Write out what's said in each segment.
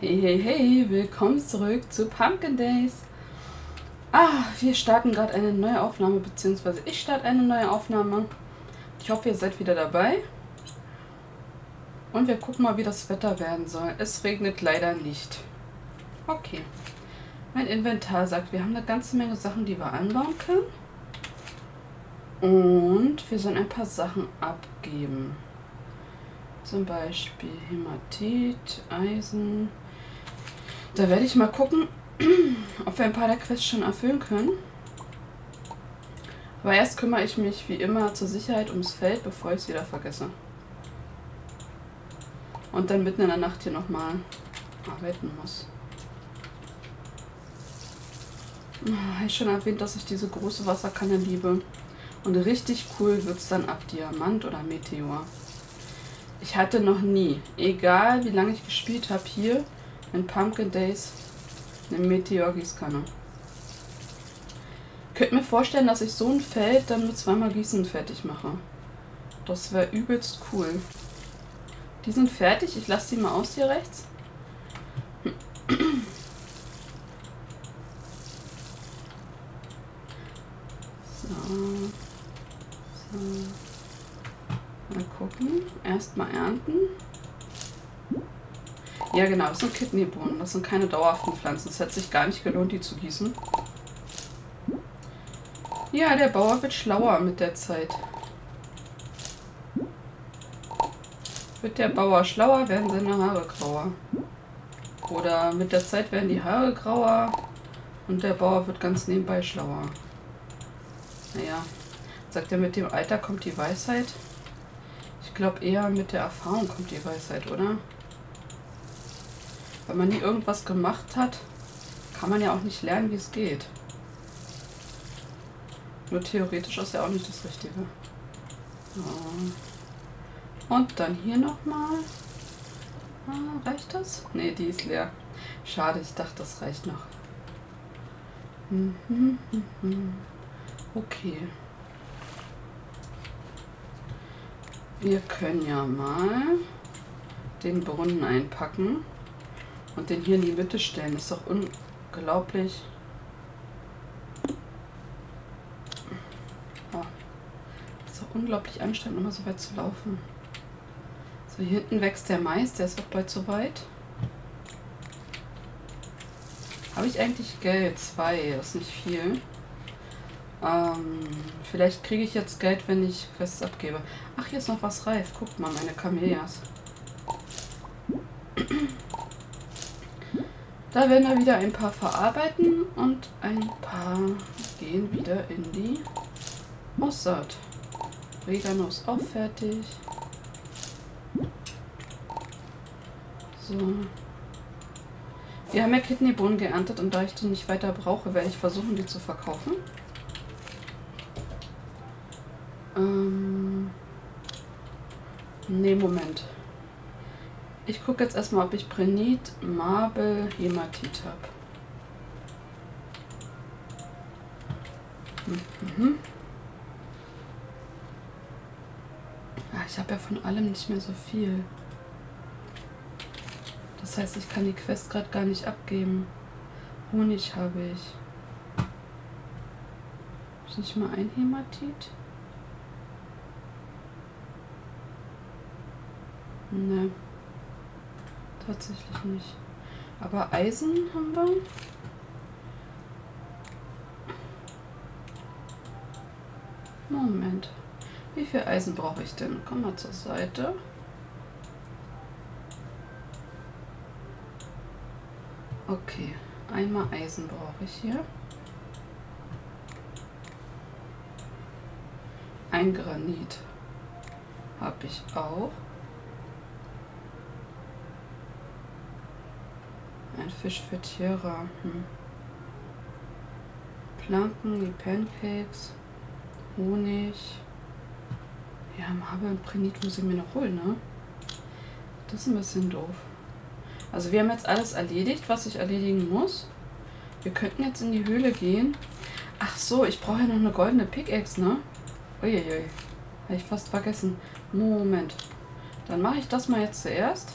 Hey, hey, hey, willkommen zurück zu Pumpkin Days. Ah, wir starten gerade eine neue Aufnahme, beziehungsweise ich starte eine neue Aufnahme. Ich hoffe, ihr seid wieder dabei. Und wir gucken mal, wie das Wetter werden soll. Es regnet leider nicht. Okay. Mein Inventar sagt, wir haben eine ganze Menge Sachen, die wir anbauen können. Und wir sollen ein paar Sachen abgeben. Zum Beispiel Hämatit, Eisen. Da werde ich mal gucken, ob wir ein paar der Quests schon erfüllen können. Aber erst kümmere ich mich wie immer zur Sicherheit ums Feld, bevor ich es wieder vergesse. Und dann mitten in der Nacht hier nochmal arbeiten muss. Ah, Habe ich schon erwähnt, dass ich diese große Wasserkanne liebe. Und richtig cool wird es dann ab Diamant oder Meteor. Ich hatte noch nie, egal wie lange ich gespielt habe, hier in Pumpkin Days eine Meteor-Gießkanne. Könnt mir vorstellen, dass ich so ein Feld dann mit zweimal Gießen fertig mache. Das wäre übelst cool. Die sind fertig. Ich lasse die mal aus hier rechts. So. So. Mal gucken. Erstmal ernten. Ja, genau, das sind Kidneybohnen. Das sind keine dauerhaften Pflanzen. Es hätte sich gar nicht gelohnt, die zu gießen. Ja, der Bauer wird schlauer mit der Zeit. Wird der Bauer schlauer, werden seine Haare grauer. Oder mit der Zeit werden die Haare grauer und der Bauer wird ganz nebenbei schlauer. Naja, sagt er, mit dem Alter kommt die Weisheit? Ich glaube eher mit der Erfahrung kommt die Weisheit, oder? Wenn man nie irgendwas gemacht hat, kann man ja auch nicht lernen, wie es geht. Nur theoretisch ist ja auch nicht das Richtige. So. Und dann hier nochmal. Ah, reicht das? Ne, die ist leer. Schade, ich dachte, das reicht noch. Okay. Wir können ja mal den Brunnen einpacken und den hier in die Mitte stellen. Das ist doch unglaublich. Oh. Das ist doch unglaublich anstrengend, immer so weit zu laufen. So, hier hinten wächst der Mais, der ist auch bald zu weit. Habe ich eigentlich Geld? Zwei, das ist nicht viel. Ähm, vielleicht kriege ich jetzt Geld, wenn ich Quests abgebe. Ach, hier ist noch was reif. Guckt mal, meine Camellias. Da werden wir wieder ein paar verarbeiten und ein paar gehen wieder in die Aussaat. Regano ist auch fertig. So. Wir haben ja Kidneybohnen geerntet und da ich die nicht weiter brauche, werde ich versuchen, die zu verkaufen. Ähm. Ne, Moment. Ich gucke jetzt erstmal, ob ich Prenit, Marble, Hämatit habe. Mhm. Ah, ich habe ja von allem nicht mehr so viel. Das heißt, ich kann die Quest gerade gar nicht abgeben. Honig habe ich. Habe ich nicht mal ein Hämatit? Ne. Tatsächlich nicht. Aber Eisen haben wir. Moment. Wie viel Eisen brauche ich denn? Komm mal zur Seite. Okay, einmal Eisen brauche ich hier. Ein Granit habe ich auch. Fisch für Tiere. Hm. Planken, die Pancakes, Honig. Ja, Marble und Prenit muss ich mir noch holen, ne? Das ist ein bisschen doof. Also wir haben jetzt alles erledigt, was ich erledigen muss. Wir könnten jetzt in die Höhle gehen. Ach so, ich brauche ja noch eine goldene Pickaxe, ne? Uiuiui. Habe ich fast vergessen. Moment. Dann mache ich das mal jetzt zuerst.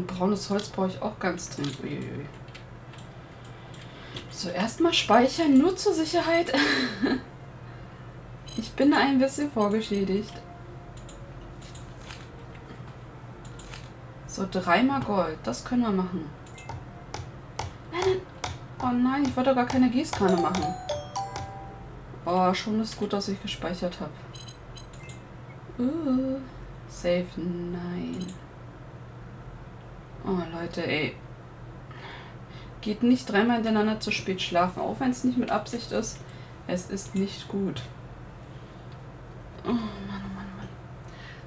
Und braunes Holz brauche ich auch ganz dringend. Uiuiui. So, erstmal speichern, nur zur Sicherheit. ich bin ein bisschen vorgeschädigt. So, dreimal Gold. Das können wir machen. Nein, nein. Oh nein, ich wollte gar keine Gießkanne machen. Oh, schon ist gut, dass ich gespeichert habe. Uh, save, nein. Oh, Leute, ey. Geht nicht dreimal hintereinander zu spät schlafen, auch wenn es nicht mit Absicht ist. Es ist nicht gut. Oh Mann, oh Mann, oh Mann.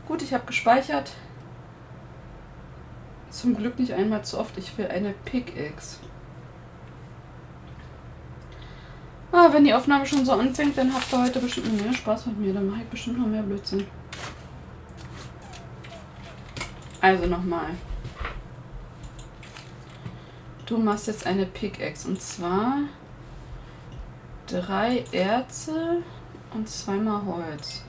Gut, ich habe gespeichert. Zum Glück nicht einmal zu oft. Ich will eine Pickaxe. Ah, wenn die Aufnahme schon so anfängt, dann habt ihr heute bestimmt mehr Spaß mit mir. Dann mache ich bestimmt noch mehr Blödsinn. Also nochmal. Du machst jetzt eine Pickaxe und zwar drei Erze und zweimal Holz.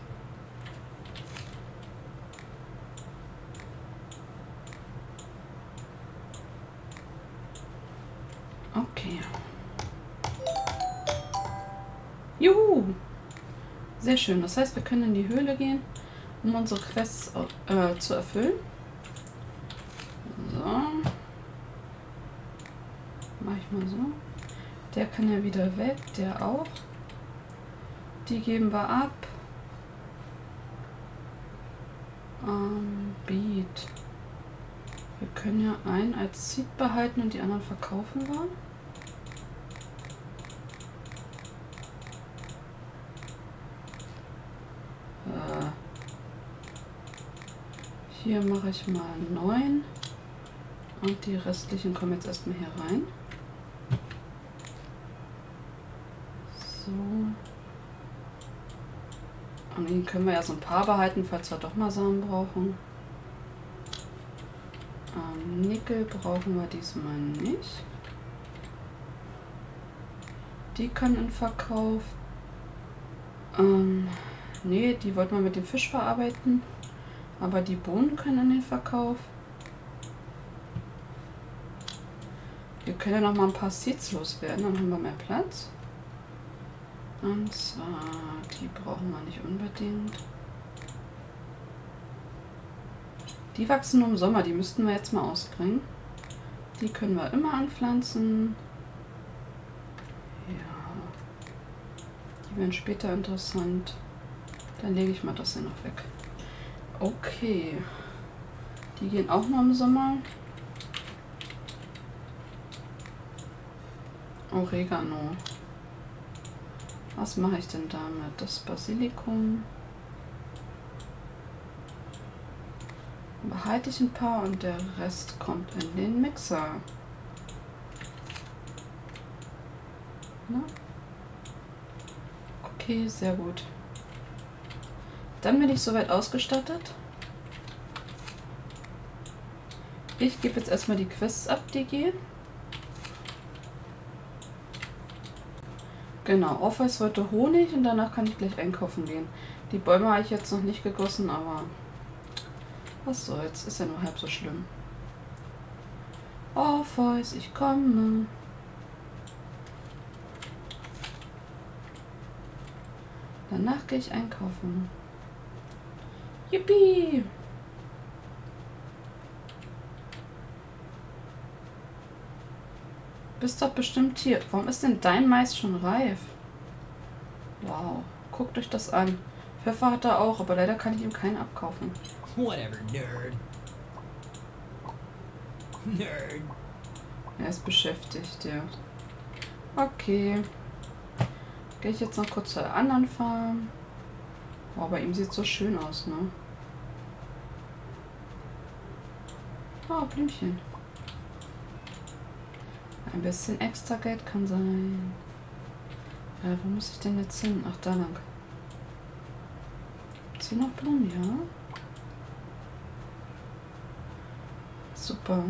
Okay. Juhu! Sehr schön. Das heißt, wir können in die Höhle gehen, um unsere Quests äh, zu erfüllen. So. Mach ich mal so. Der kann ja wieder weg, der auch. Die geben wir ab. Ähm, Beat. Wir können ja einen als Seed behalten und die anderen verkaufen wir. Äh, hier mache ich mal 9 und die restlichen kommen jetzt erstmal hier rein. So. Und den können wir ja so ein paar behalten, falls wir doch mal Samen brauchen. Ähm, Nickel brauchen wir diesmal nicht. Die können in Verkauf. Ähm, nee, die wollten wir mit dem Fisch verarbeiten. Aber die Bohnen können in den Verkauf. Wir können ja noch mal ein paar Seeds loswerden, dann haben wir mehr Platz. Und zwar, die brauchen wir nicht unbedingt. Die wachsen nur im Sommer, die müssten wir jetzt mal ausbringen. Die können wir immer anpflanzen. Ja. Die werden später interessant. Dann lege ich mal das hier noch weg. Okay. Die gehen auch noch im Sommer. Oregano. Was mache ich denn damit? Das Basilikum. Behalte ich ein paar und der Rest kommt in den Mixer. Na? Okay, sehr gut. Dann bin ich soweit ausgestattet. Ich gebe jetzt erstmal die Quests ab, die gehen. Genau, Orpheus heute Honig und danach kann ich gleich einkaufen gehen. Die Bäume habe ich jetzt noch nicht gegossen, aber was soll's, ist ja nur halb so schlimm. Orpheus, ich komme. Danach gehe ich einkaufen. Yippie! Bist doch bestimmt hier. Warum ist denn dein Mais schon reif? Wow, guckt euch das an. Pfeffer hat er auch, aber leider kann ich ihm keinen abkaufen. Whatever, Nerd. Nerd. Er ist beschäftigt, ja. Okay. Gehe ich jetzt noch kurz zur anderen Farm. Wow, bei ihm sieht es so schön aus, ne? Oh, Blümchen. Ein bisschen extra Geld kann sein. Äh, wo muss ich denn jetzt hin? Ach, da lang. Ist hier noch Blumen, ja? Super.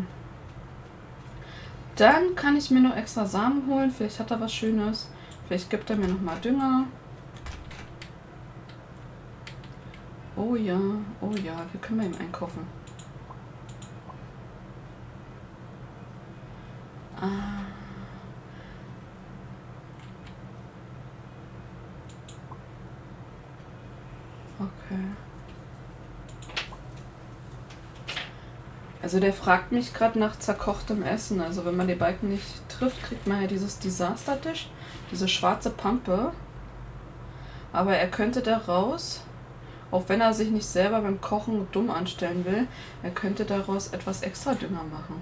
Dann kann ich mir noch extra Samen holen. Vielleicht hat er was Schönes. Vielleicht gibt er mir noch mal Dünger. Oh ja, oh ja, wir können bei ihm einkaufen. Okay. Also der fragt mich gerade nach zerkochtem Essen. Also wenn man die Balken nicht trifft, kriegt man ja dieses Disaster-Tisch, diese schwarze Pampe. Aber er könnte daraus, auch wenn er sich nicht selber beim Kochen dumm anstellen will, er könnte daraus etwas extra Dünger machen.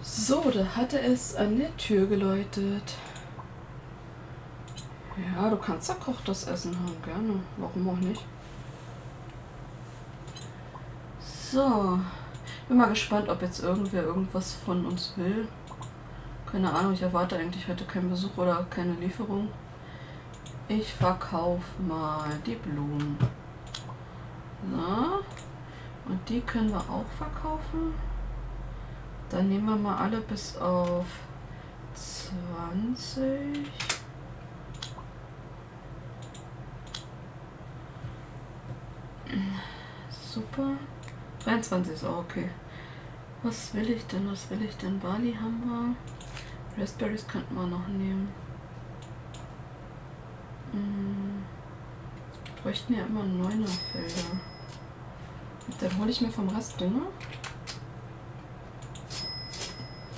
So, da hatte es an der Tür geläutet. Ja, du kannst zerkochtes Essen haben, gerne. Warum auch nicht? So. Bin mal gespannt, ob jetzt irgendwer irgendwas von uns will. Keine Ahnung, ich erwarte eigentlich heute keinen Besuch oder keine Lieferung. Ich verkaufe mal die Blumen. Na? Und die können wir auch verkaufen. Dann nehmen wir mal alle bis auf 20. Super. 23 ist auch okay. Was will ich denn? Was will ich denn? Bali haben wir. Raspberries könnten wir noch nehmen. Hm. Bräuchten ja immer neuner Felder. Dann hole ich mir vom Rest Dünger.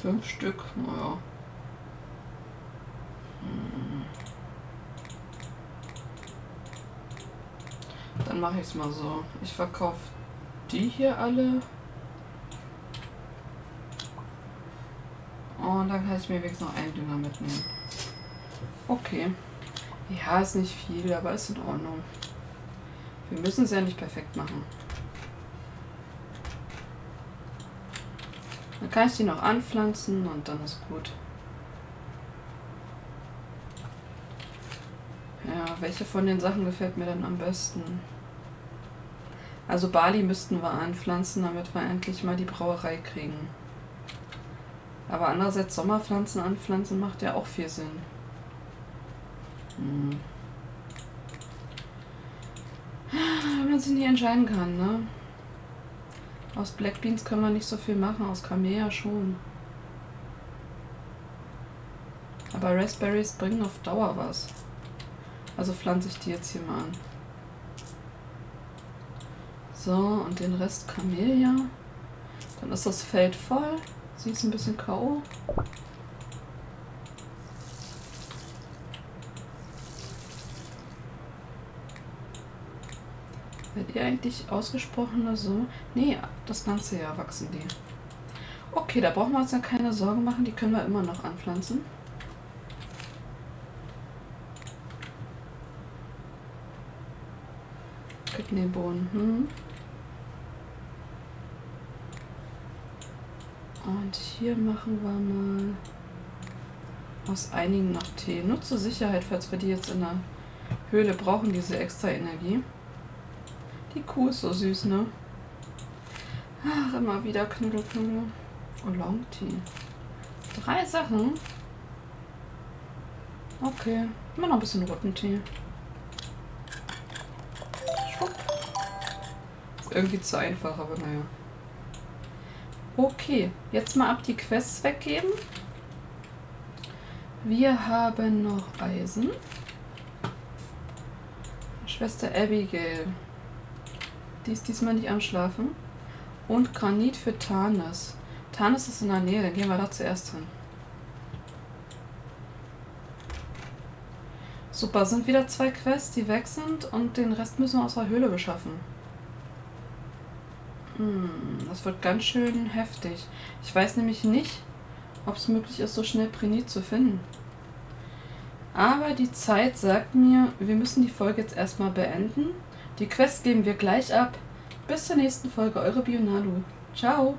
Fünf Stück, naja. Hm. Dann mache ich es mal so. Ich verkaufe die hier alle. Und dann kann ich mir wenigstens noch einen Dünger mitnehmen. Okay. Ja, ist nicht viel, aber ist in Ordnung. Wir müssen es ja nicht perfekt machen. Dann kann ich die noch anpflanzen und dann ist gut. Ja, welche von den Sachen gefällt mir dann am besten? Also Bali müssten wir anpflanzen, damit wir endlich mal die Brauerei kriegen. Aber andererseits Sommerpflanzen anpflanzen macht ja auch viel Sinn. Hm. Wenn man sich nicht entscheiden kann, ne? Aus Black Beans können wir nicht so viel machen, aus Kamea schon. Aber Raspberries bringen auf Dauer was. Also pflanze ich die jetzt hier mal an. So, und den Rest Camellia. Dann ist das Feld voll. Sie ist ein bisschen K.O. Wird ihr eigentlich ausgesprochener so? Nee, das ganze Jahr wachsen die. Okay, da brauchen wir uns ja keine Sorgen machen. Die können wir immer noch anpflanzen. Kidneybohnen. Hm. Und hier machen wir mal aus einigen noch Tee. Nur zur Sicherheit, falls wir die jetzt in der Höhle brauchen, diese extra Energie. Die Kuh ist so süß, ne? Ach, immer wieder Knuddel, Knuddel. Und Long Tea. Drei Sachen. Okay. Immer noch ein bisschen roten Tee. Irgendwie zu einfach, aber naja. Okay, jetzt mal ab die Quests weggeben. Wir haben noch Eisen. Schwester Abigail. Die ist diesmal nicht am Schlafen. Und Granit für Tarnis. Tarnis ist in der Nähe, dann gehen wir da zuerst hin. Super, sind wieder zwei Quests, die weg sind und den Rest müssen wir aus der Höhle beschaffen. Hm, das wird ganz schön heftig. Ich weiß nämlich nicht, ob es möglich ist, so schnell Prenit zu finden. Aber die Zeit sagt mir, wir müssen die Folge jetzt erstmal beenden. Die Quest geben wir gleich ab. Bis zur nächsten Folge, eure Bionalu. Ciao!